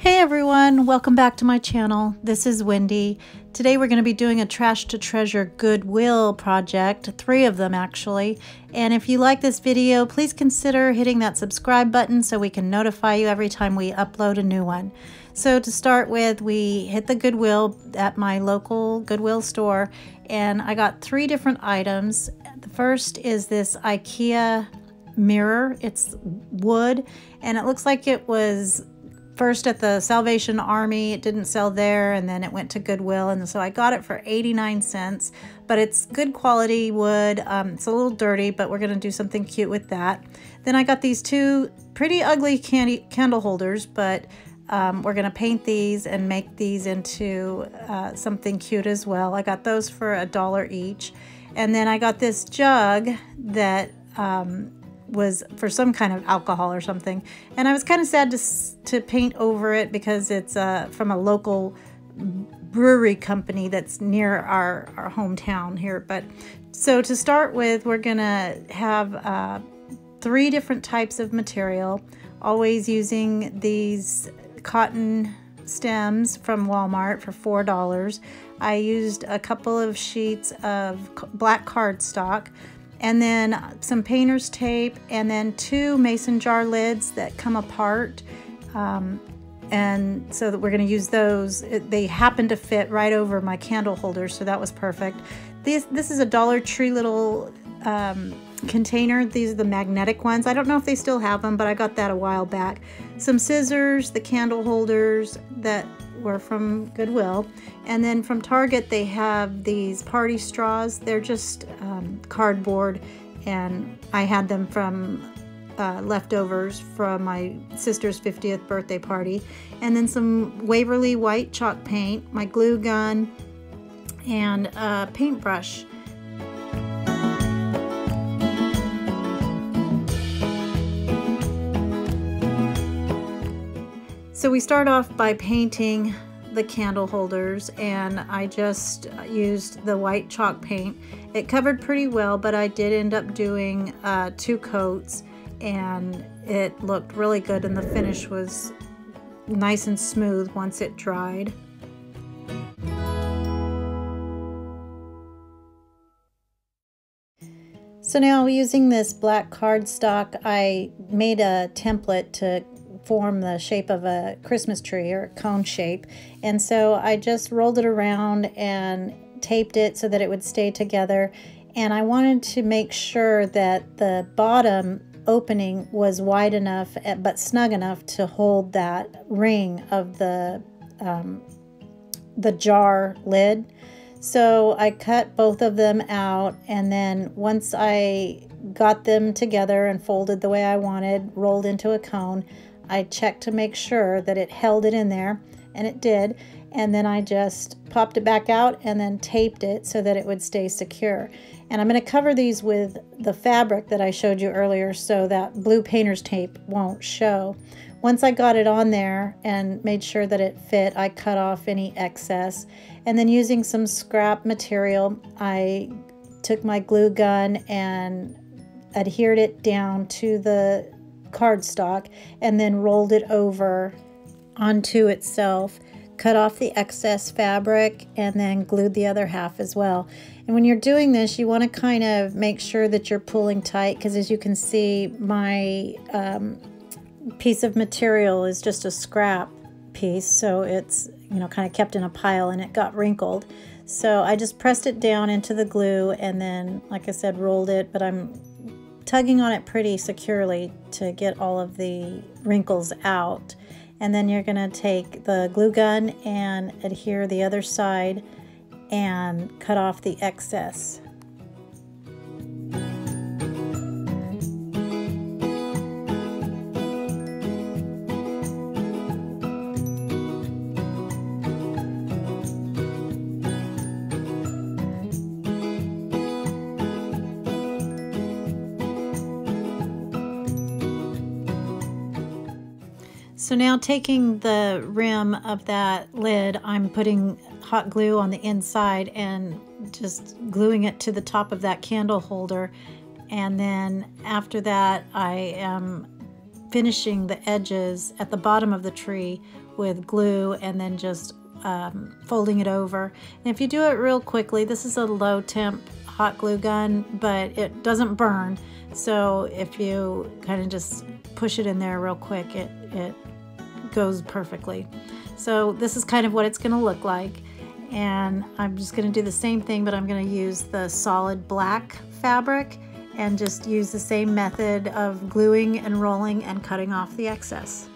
Hey everyone, welcome back to my channel. This is Wendy. Today we're going to be doing a Trash to Treasure Goodwill project, three of them actually. And if you like this video, please consider hitting that subscribe button so we can notify you every time we upload a new one. So to start with, we hit the Goodwill at my local Goodwill store and I got three different items. The first is this IKEA mirror. It's wood and it looks like it was first at the Salvation Army. It didn't sell there, and then it went to Goodwill, and so I got it for 89 cents. But it's good quality wood. Um, it's a little dirty, but we're gonna do something cute with that. Then I got these two pretty ugly candy candle holders, but um, we're gonna paint these and make these into uh, something cute as well. I got those for a dollar each. And then I got this jug that um, was for some kind of alcohol or something. And I was kind of sad to, to paint over it because it's uh, from a local brewery company that's near our, our hometown here. But so to start with, we're gonna have uh, three different types of material, always using these cotton stems from Walmart for $4. I used a couple of sheets of black cardstock and then some painter's tape, and then two mason jar lids that come apart. Um, and so that we're going to use those. They happen to fit right over my candle holder, so that was perfect. This, this is a Dollar Tree little um, container. These are the magnetic ones. I don't know if they still have them, but I got that a while back. Some scissors, the candle holders that were from Goodwill. And then from Target, they have these party straws. They're just um, cardboard, and I had them from uh, leftovers from my sister's 50th birthday party. And then some Waverly white chalk paint, my glue gun, and a paintbrush. So we start off by painting the candle holders and I just used the white chalk paint. It covered pretty well, but I did end up doing uh, two coats and it looked really good and the finish was nice and smooth once it dried. So now using this black cardstock, I made a template to form the shape of a Christmas tree or a cone shape. And so I just rolled it around and taped it so that it would stay together. And I wanted to make sure that the bottom opening was wide enough eh, but snug enough to hold that ring of the um, the jar lid. So I cut both of them out and then once I got them together and folded the way I wanted, rolled into a cone, I checked to make sure that it held it in there, and it did. And then I just popped it back out and then taped it so that it would stay secure. And I'm going to cover these with the fabric that I showed you earlier so that blue painter's tape won't show. Once I got it on there and made sure that it fit, I cut off any excess. And then using some scrap material, I took my glue gun and adhered it down to the cardstock and then rolled it over onto itself, cut off the excess fabric, and then glued the other half as well. And when you're doing this, you want to kind of make sure that you're pulling tight because as you can see, my um, piece of material is just a scrap piece. So it's, you know, kind of kept in a pile and it got wrinkled. So I just pressed it down into the glue and then, like I said, rolled it, but I'm tugging on it pretty securely to get all of the wrinkles out. And then you're going to take the glue gun and adhere the other side and cut off the excess. So now taking the rim of that lid, I'm putting hot glue on the inside and just gluing it to the top of that candle holder. And then after that, I am finishing the edges at the bottom of the tree with glue and then just um, folding it over. And if you do it real quickly, this is a low temp hot glue gun, but it doesn't burn. So if you kind of just push it in there real quick, it, it goes perfectly. So this is kind of what it's gonna look like. And I'm just gonna do the same thing, but I'm gonna use the solid black fabric and just use the same method of gluing and rolling and cutting off the excess.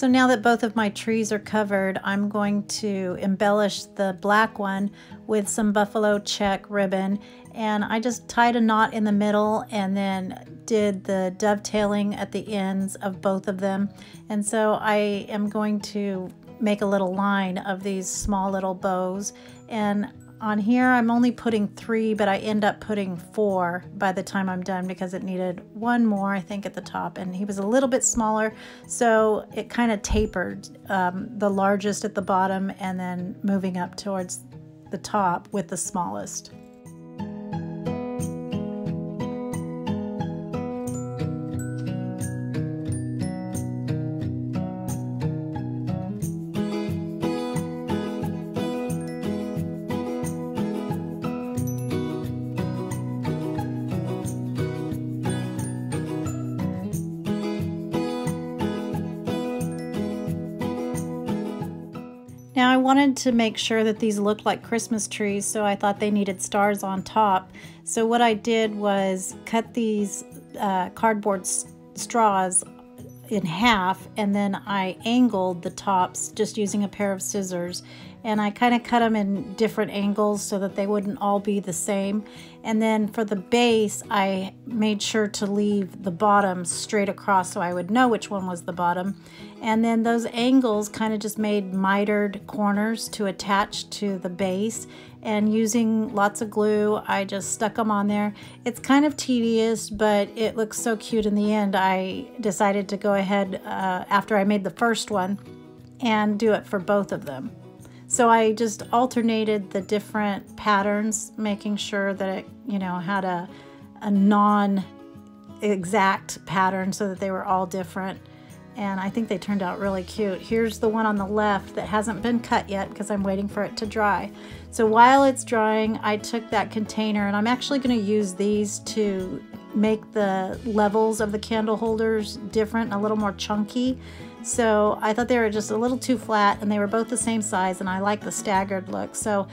So now that both of my trees are covered, I'm going to embellish the black one with some buffalo check ribbon. And I just tied a knot in the middle and then did the dovetailing at the ends of both of them. And so I am going to make a little line of these small little bows. And on here, I'm only putting three, but I end up putting four by the time I'm done because it needed one more, I think, at the top. And he was a little bit smaller, so it kind of tapered um, the largest at the bottom and then moving up towards the top with the smallest. Now I wanted to make sure that these looked like Christmas trees, so I thought they needed stars on top. So what I did was cut these uh, cardboard straws in half and then I angled the tops just using a pair of scissors and I kind of cut them in different angles so that they wouldn't all be the same. And then for the base, I made sure to leave the bottom straight across so I would know which one was the bottom. And then those angles kind of just made mitered corners to attach to the base. And using lots of glue, I just stuck them on there. It's kind of tedious, but it looks so cute in the end. I decided to go ahead uh, after I made the first one and do it for both of them. So I just alternated the different patterns, making sure that it, you know, had a, a non-exact pattern so that they were all different. And I think they turned out really cute. Here's the one on the left that hasn't been cut yet because I'm waiting for it to dry. So while it's drying, I took that container and I'm actually going to use these to make the levels of the candle holders different, a little more chunky. So I thought they were just a little too flat and they were both the same size and I like the staggered look. So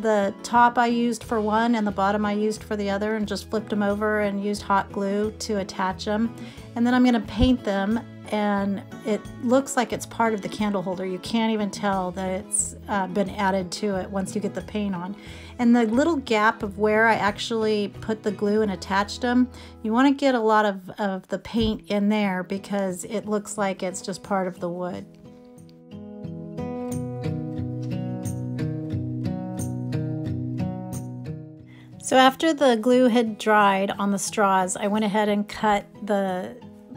the top I used for one and the bottom I used for the other and just flipped them over and used hot glue to attach them. And then I'm going to paint them and it looks like it's part of the candle holder. You can't even tell that it's uh, been added to it once you get the paint on. And the little gap of where I actually put the glue and attached them, you want to get a lot of, of the paint in there because it looks like it's just part of the wood. So after the glue had dried on the straws, I went ahead and cut the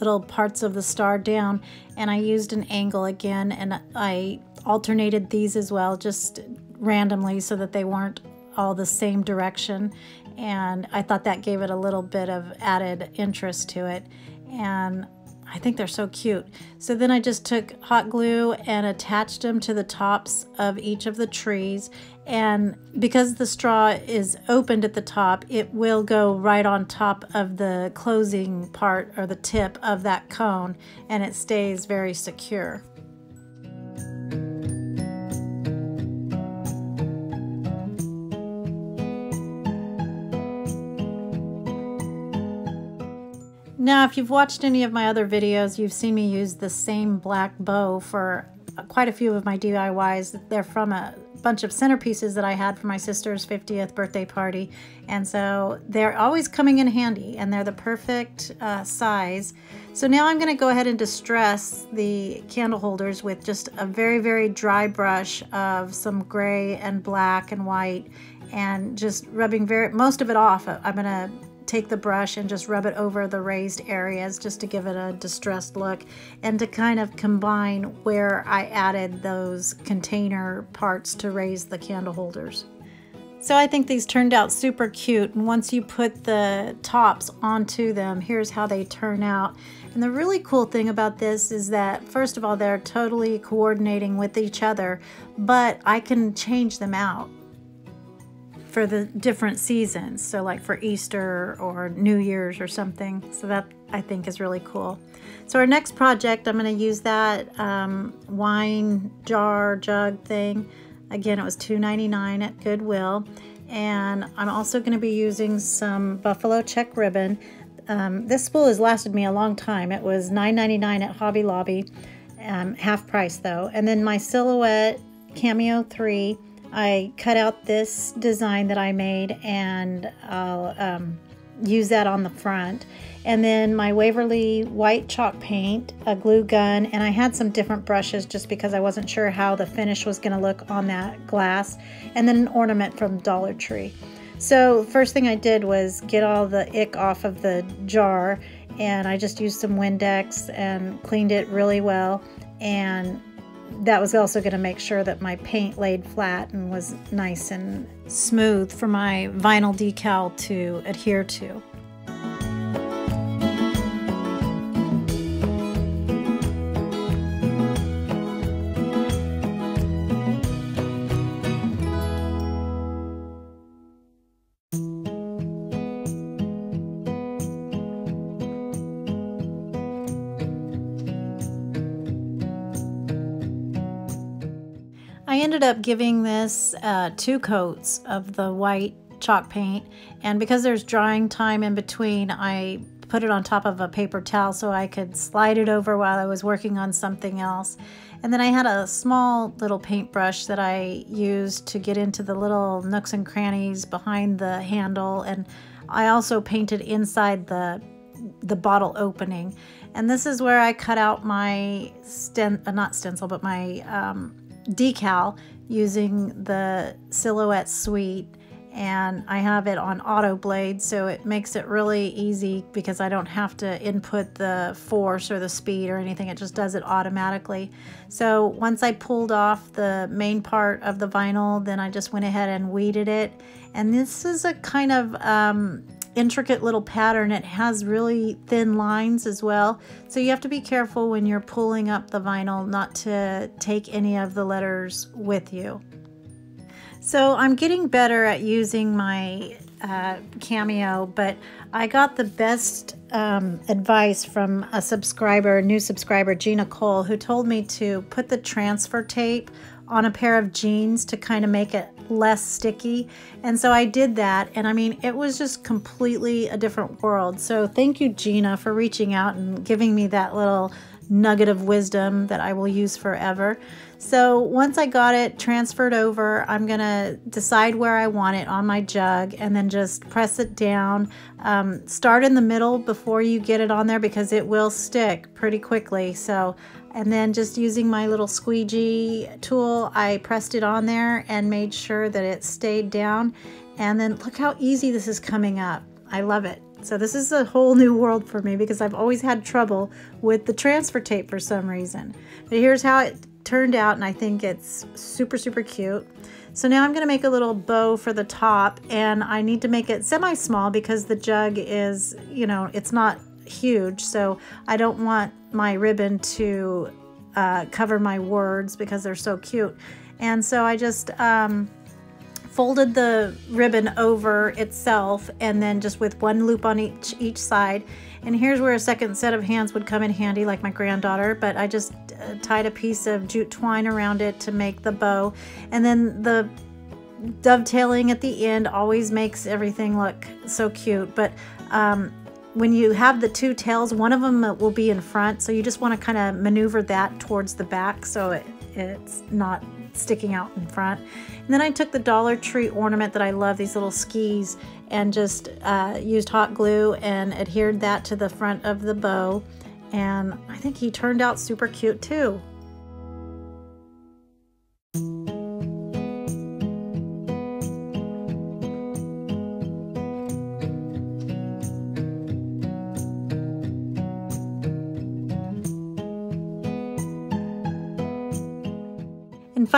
little parts of the star down and I used an angle again and I alternated these as well just randomly so that they weren't all the same direction. And I thought that gave it a little bit of added interest to it. And I think they're so cute. So then I just took hot glue and attached them to the tops of each of the trees and because the straw is opened at the top it will go right on top of the closing part or the tip of that cone and it stays very secure. Now, if you've watched any of my other videos, you've seen me use the same black bow for quite a few of my DIYs. They're from a bunch of centerpieces that I had for my sister's 50th birthday party. And so they're always coming in handy and they're the perfect uh, size. So now I'm gonna go ahead and distress the candle holders with just a very, very dry brush of some gray and black and white and just rubbing very most of it off. I'm gonna take the brush and just rub it over the raised areas just to give it a distressed look and to kind of combine where I added those container parts to raise the candle holders. So I think these turned out super cute and once you put the tops onto them, here's how they turn out. And the really cool thing about this is that first of all, they're totally coordinating with each other, but I can change them out for the different seasons. So like for Easter or New Year's or something. So that I think is really cool. So our next project, I'm going to use that um, wine jar jug thing. Again, it was $2.99 at Goodwill. And I'm also going to be using some Buffalo check ribbon. Um, this spool has lasted me a long time. It was $9.99 at Hobby Lobby, um, half price though. And then my Silhouette Cameo 3 I cut out this design that I made and I'll um, use that on the front. And then my Waverly white chalk paint, a glue gun, and I had some different brushes just because I wasn't sure how the finish was going to look on that glass. And then an ornament from Dollar Tree. So first thing I did was get all the ick off of the jar and I just used some Windex and cleaned it really well and that was also going to make sure that my paint laid flat and was nice and smooth for my vinyl decal to adhere to. Ended up giving this uh, two coats of the white chalk paint and because there's drying time in between I put it on top of a paper towel so I could slide it over while I was working on something else. And then I had a small little paintbrush that I used to get into the little nooks and crannies behind the handle and I also painted inside the the bottle opening. And this is where I cut out my stent uh, not stencil but my um, decal using the Silhouette Suite and I have it on auto blade so it makes it really easy because I don't have to input the force or the speed or anything. It just does it automatically. So once I pulled off the main part of the vinyl then I just went ahead and weeded it. And this is a kind of um, intricate little pattern. It has really thin lines as well. So you have to be careful when you're pulling up the vinyl not to take any of the letters with you. So I'm getting better at using my uh, Cameo, but I got the best um, advice from a subscriber, new subscriber, Gina Cole, who told me to put the transfer tape on a pair of jeans to kind of make it less sticky. And so I did that. And I mean, it was just completely a different world. So thank you, Gina, for reaching out and giving me that little nugget of wisdom that I will use forever. So once I got it transferred over, I'm to decide where I want it on my jug and then just press it down. Um, start in the middle before you get it on there because it will stick pretty quickly. So and then just using my little squeegee tool, I pressed it on there and made sure that it stayed down. And then look how easy this is coming up. I love it. So this is a whole new world for me because I've always had trouble with the transfer tape for some reason. But here's how it turned out and I think it's super, super cute. So now I'm going to make a little bow for the top and I need to make it semi-small because the jug is, you know, it's not huge, so I don't want my ribbon to uh, cover my words because they're so cute. And so I just um, folded the ribbon over itself and then just with one loop on each, each side. And here's where a second set of hands would come in handy like my granddaughter, but I just uh, tied a piece of jute twine around it to make the bow. And then the dovetailing at the end always makes everything look so cute. But um, when you have the two tails, one of them will be in front. So you just want to kind of maneuver that towards the back so it, it's not sticking out in front. And then I took the Dollar Tree ornament that I love, these little skis, and just uh, used hot glue and adhered that to the front of the bow. And I think he turned out super cute too.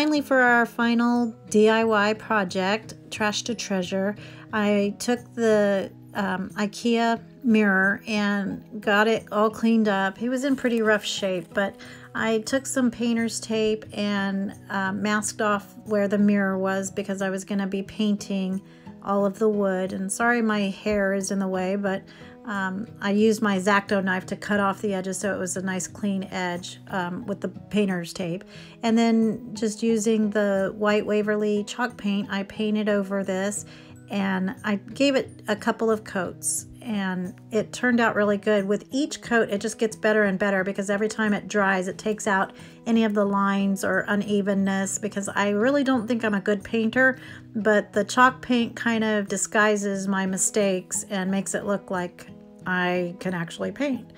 Finally, for our final DIY project, Trash to Treasure, I took the um, IKEA mirror and got it all cleaned up. It was in pretty rough shape, but I took some painter's tape and uh, masked off where the mirror was because I was going to be painting all of the wood. And sorry my hair is in the way, but um, I used my X-Acto knife to cut off the edges so it was a nice clean edge um, with the painter's tape. And then just using the white Waverly chalk paint, I painted over this and I gave it a couple of coats and it turned out really good. With each coat, it just gets better and better because every time it dries, it takes out any of the lines or unevenness because I really don't think I'm a good painter, but the chalk paint kind of disguises my mistakes and makes it look like I can actually paint.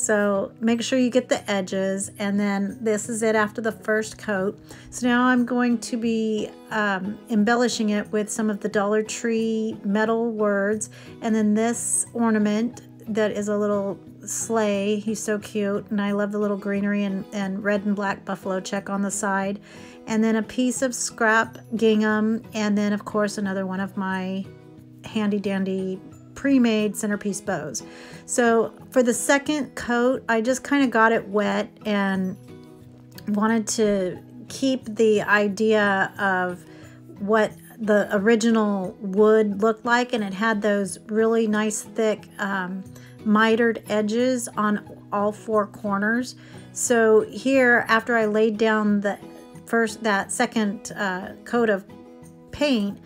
So make sure you get the edges and then this is it after the first coat. So now I'm going to be um, embellishing it with some of the Dollar Tree metal words and then this ornament that is a little sleigh. He's so cute and I love the little greenery and, and red and black buffalo check on the side. And then a piece of scrap gingham and then of course another one of my handy dandy pre-made centerpiece bows. So for the second coat, I just kind of got it wet and wanted to keep the idea of what the original wood looked like and it had those really nice thick um, mitered edges on all four corners. So here, after I laid down the first, that second uh, coat of paint,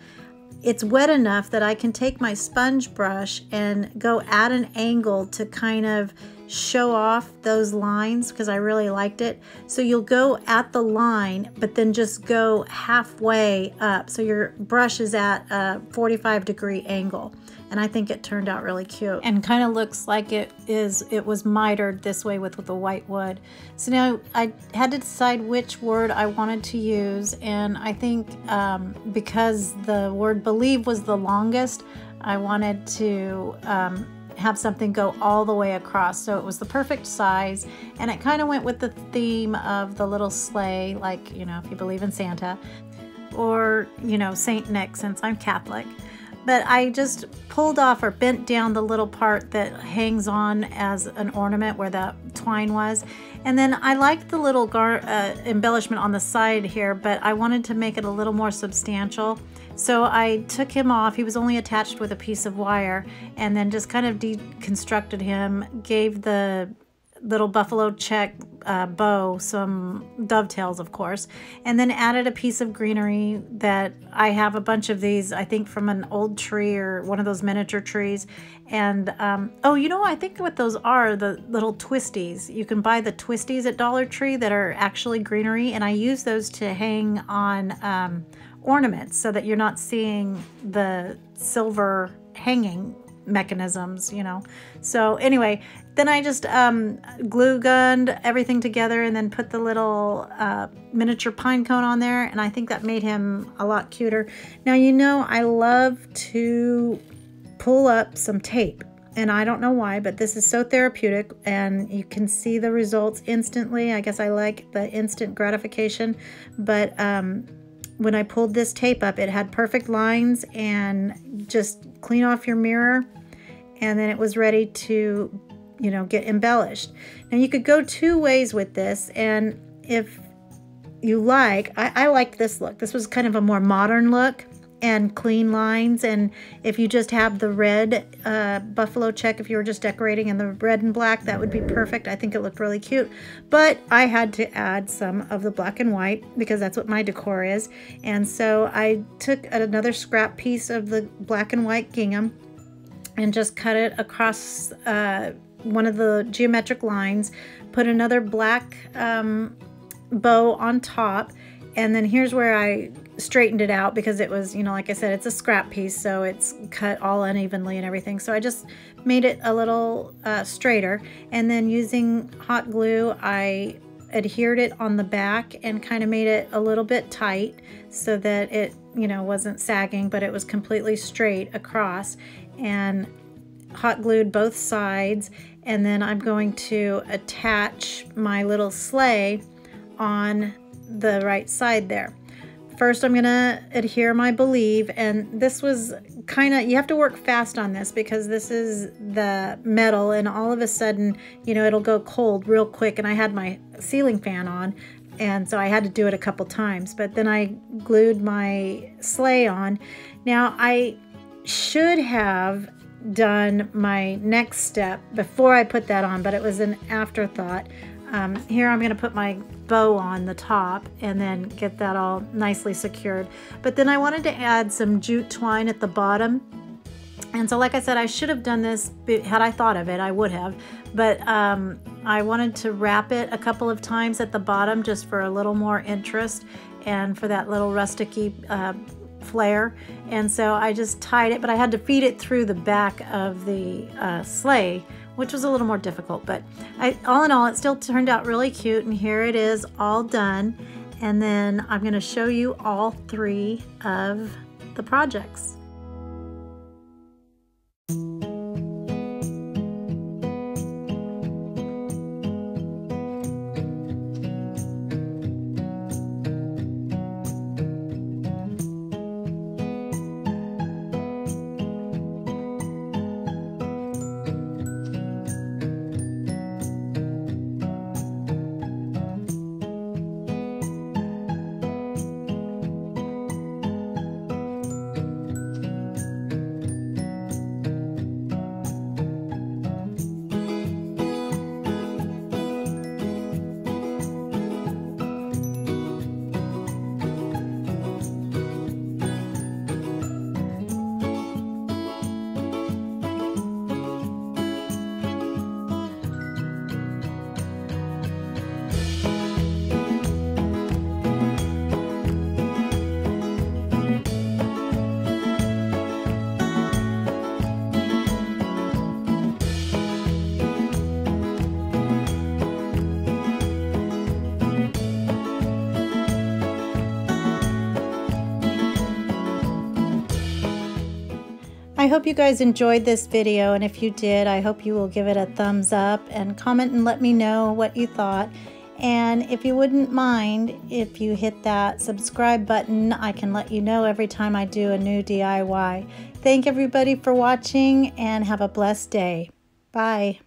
it's wet enough that I can take my sponge brush and go at an angle to kind of show off those lines because I really liked it. So you'll go at the line, but then just go halfway up. So your brush is at a 45 degree angle. And I think it turned out really cute and kind of looks like it is, it was mitered this way with, with the white wood. So now I had to decide which word I wanted to use. And I think um, because the word believe was the longest, I wanted to um, have something go all the way across. So it was the perfect size and it kind of went with the theme of the little sleigh, like, you know, if you believe in Santa or, you know, Saint Nick since I'm Catholic. But I just pulled off or bent down the little part that hangs on as an ornament where the twine was. And then I liked the little gar uh, embellishment on the side here, but I wanted to make it a little more substantial. So I took him off. He was only attached with a piece of wire and then just kind of deconstructed him, gave the little buffalo check uh, bow some dovetails, of course, and then added a piece of greenery that I have a bunch of these, I think from an old tree or one of those miniature trees. And um, oh, you know, I think what those are the little twisties. You can buy the twisties at Dollar Tree that are actually greenery, and I use those to hang on. Um, ornaments so that you're not seeing the silver hanging mechanisms, you know. So anyway, then I just um, glue gunned everything together and then put the little uh, miniature pine cone on there. And I think that made him a lot cuter. Now, you know, I love to pull up some tape. And I don't know why, but this is so therapeutic and you can see the results instantly. I guess I like the instant gratification, but um, when I pulled this tape up, it had perfect lines and just clean off your mirror. And then it was ready to, you know, get embellished. Now you could go two ways with this. And if you like, I, I like this look. This was kind of a more modern look and clean lines. And if you just have the red uh, buffalo check, if you were just decorating in the red and black, that would be perfect. I think it looked really cute. But I had to add some of the black and white because that's what my decor is. And so I took another scrap piece of the black and white gingham and just cut it across uh, one of the geometric lines, put another black um, bow on top, and then here's where I straightened it out because it was, you know, like I said, it's a scrap piece, so it's cut all unevenly and everything. So I just made it a little uh, straighter. And then using hot glue, I adhered it on the back and kind of made it a little bit tight so that it, you know, wasn't sagging, but it was completely straight across. And hot glued both sides. And then I'm going to attach my little sleigh on the right side there. First, I'm going to adhere my believe, and this was kind of, you have to work fast on this because this is the metal, and all of a sudden, you know, it'll go cold real quick, and I had my ceiling fan on, and so I had to do it a couple times, but then I glued my sleigh on. Now, I should have done my next step before I put that on, but it was an afterthought. Um, here I'm going to put my bow on the top and then get that all nicely secured. But then I wanted to add some jute twine at the bottom. And so like I said, I should have done this, had I thought of it, I would have. But um, I wanted to wrap it a couple of times at the bottom just for a little more interest and for that little rusticy uh. And so I just tied it, but I had to feed it through the back of the uh, sleigh which was a little more difficult. But I, all in all, it still turned out really cute. And here it is all done. And then I'm going to show you all three of the projects. Hope you guys enjoyed this video and if you did I hope you will give it a thumbs up and comment and let me know what you thought and if you wouldn't mind if you hit that subscribe button I can let you know every time I do a new DIY. Thank everybody for watching and have a blessed day. Bye.